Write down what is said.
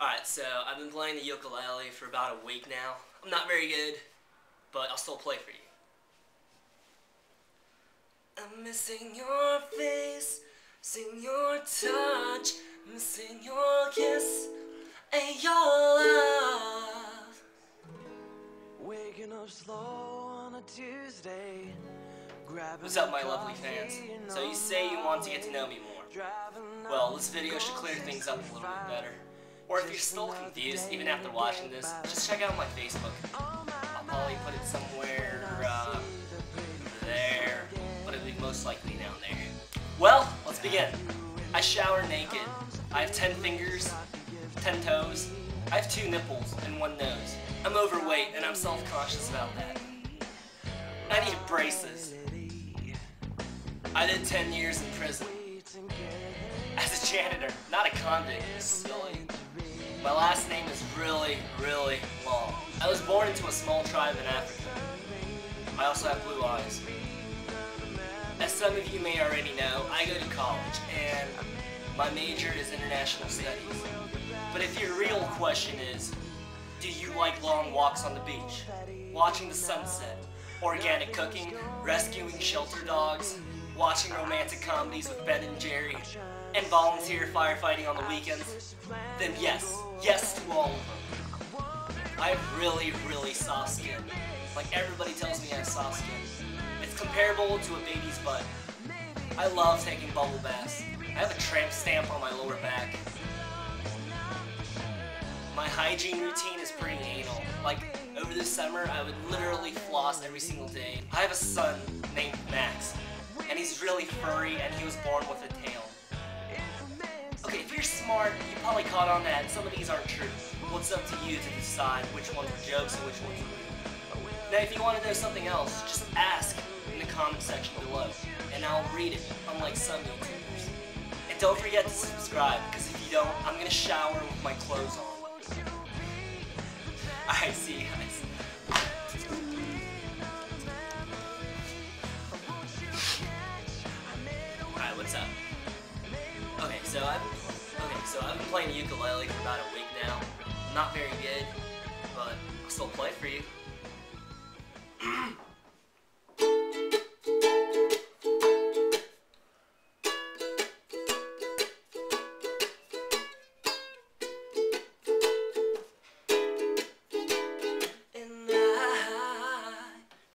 Alright, so I've been playing the ukulele for about a week now. I'm not very good, but I'll still play for you. I'm missing your face, missing your touch, missing your kiss and your love. Waking up slow on a Tuesday. What's up, my lovely fans? So you say you want to get to know me more. Well, this video should clear things up a little bit better. Or if you're still confused, even after watching this, just check out my Facebook. I'll probably put it somewhere uh, there, but it'll be most likely down there. Well, let's begin. I shower naked. I have 10 fingers, 10 toes. I have two nipples and one nose. I'm overweight and I'm self-conscious about that. I need braces. I did 10 years in prison. As a janitor, not a convict, silly. My last name is really, really long. I was born into a small tribe in Africa. I also have blue eyes. As some of you may already know, I go to college, and my major is international studies. But if your real question is, do you like long walks on the beach, watching the sunset, organic cooking, rescuing shelter dogs, watching romantic comedies with Ben and Jerry, and volunteer firefighting on the weekends, then yes, yes to all of them. I have really, really soft skin. Like everybody tells me I have soft skin. It's comparable to a baby's butt. I love taking bubble baths. I have a tramp stamp on my lower back. My hygiene routine is pretty anal. Like, over the summer, I would literally floss every single day. I have a son named really furry, and he was born with a tail. Okay, if you're smart, you probably caught on that some of these aren't true. Well, it's up to you to decide which ones are jokes and which ones are real. Now, if you want to know something else, just ask in the comment section below, and I'll read it, unlike some YouTubers. And don't forget to subscribe, because if you don't, I'm going to shower with my clothes on. I see you guys. Up? Uh, okay, so I've okay, so I've been playing ukulele for about a week now. Not very good, but I'll still play for you.